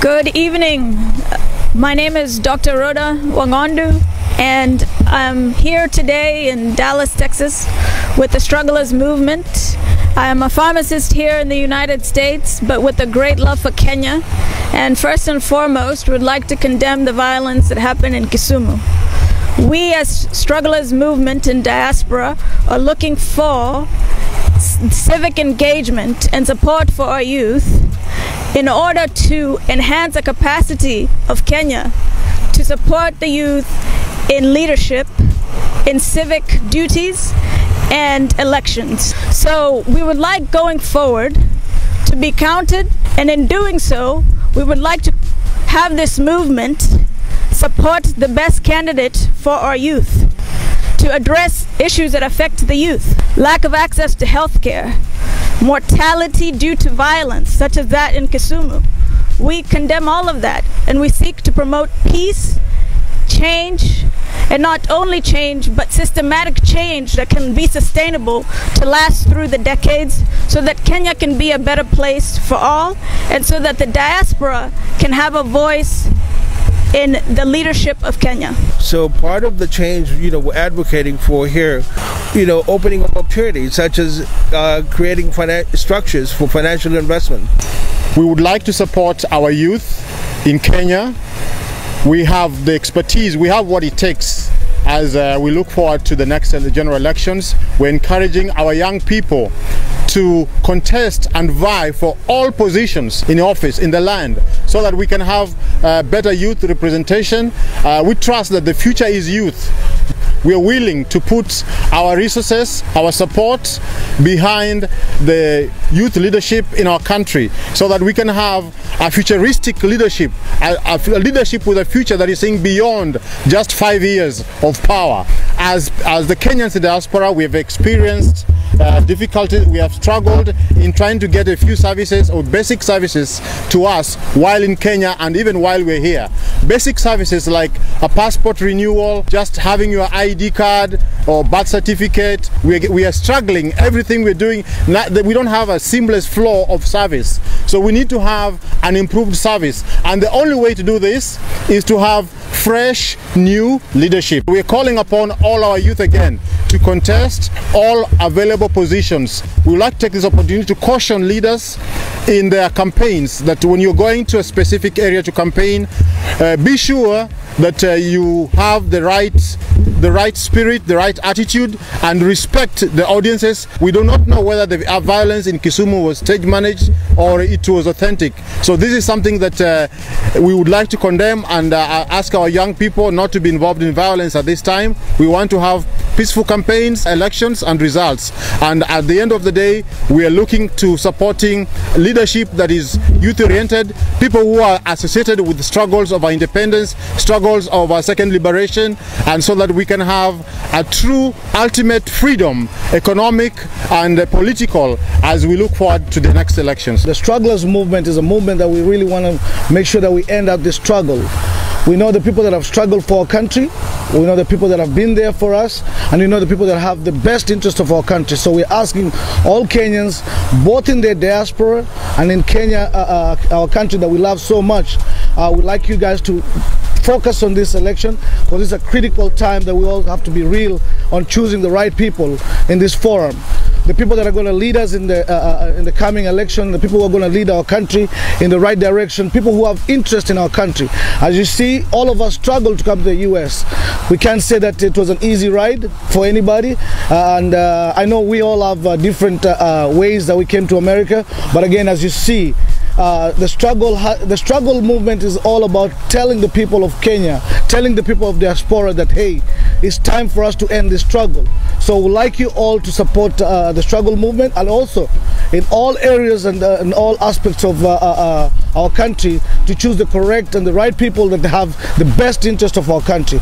Good evening. My name is Dr. Rhoda Wangondu, and I'm here today in Dallas, Texas, with the Strugglers Movement. I am a pharmacist here in the United States, but with a great love for Kenya, and first and foremost, would like to condemn the violence that happened in Kisumu. We, as Strugglers Movement in diaspora, are looking for civic engagement and support for our youth in order to enhance the capacity of Kenya to support the youth in leadership, in civic duties, and elections. So we would like going forward to be counted, and in doing so, we would like to have this movement support the best candidate for our youth to address issues that affect the youth lack of access to health care, mortality due to violence, such as that in Kisumu. We condemn all of that and we seek to promote peace, change, and not only change, but systematic change that can be sustainable to last through the decades so that Kenya can be a better place for all and so that the diaspora can have a voice in the leadership of Kenya. So part of the change, you know, we're advocating for here, you know, opening up opportunities such as uh, creating finan- structures for financial investment. We would like to support our youth in Kenya. We have the expertise, we have what it takes as uh, we look forward to the next uh, general elections. We're encouraging our young people to contest and vie for all positions in office in the land so that we can have uh, better youth representation. Uh, we trust that the future is youth. We are willing to put our resources, our support behind the youth leadership in our country so that we can have a futuristic leadership, a, a leadership with a future that is seeing beyond just five years of power. As, as the Kenyan diaspora, we have experienced uh, difficulties. We have struggled in trying to get a few services or basic services to us while in Kenya and even while we're here. Basic services like a passport renewal, just having your ID card or birth certificate. We are, we are struggling. Everything we're doing, not, we don't have a seamless flow of service. So we need to have an improved service. And the only way to do this is to have fresh, new leadership. We're calling upon all our youth again to contest all available positions. We would like to take this opportunity to caution leaders in their campaigns that when you're going to a specific area to campaign, uh, be sure that uh, you have the right the right spirit, the right attitude, and respect the audiences. We do not know whether the violence in Kisumu was stage managed or it was authentic. So this is something that uh, we would like to condemn and uh, ask our young people not to be involved in violence at this time. We want to have peaceful campaigns, elections, and results. And at the end of the day, we are looking to supporting leadership that is youth-oriented, people who are associated with the struggles of our independence, struggles of our second liberation, and so that we can have a true ultimate freedom, economic and political, as we look forward to the next elections. The strugglers movement is a movement that we really want to make sure that we end up the struggle. We know the people that have struggled for our country. We know the people that have been there for us. And we know the people that have the best interest of our country. So we're asking all Kenyans, both in their diaspora and in Kenya, uh, uh, our country that we love so much, uh, we'd like you guys to focus on this election because it's a critical time that we all have to be real on choosing the right people in this forum the people that are going to lead us in the uh, uh, in the coming election, the people who are going to lead our country in the right direction, people who have interest in our country. As you see, all of us struggle to come to the U.S. We can't say that it was an easy ride for anybody, uh, and uh, I know we all have uh, different uh, ways that we came to America. But again, as you see, uh, the struggle the struggle movement is all about telling the people of Kenya, telling the people of diaspora that hey, it's time for us to end this struggle. So we'd like you all to support uh, the struggle movement and also in all areas and uh, in all aspects of uh, uh, our country to choose the correct and the right people that have the best interest of our country.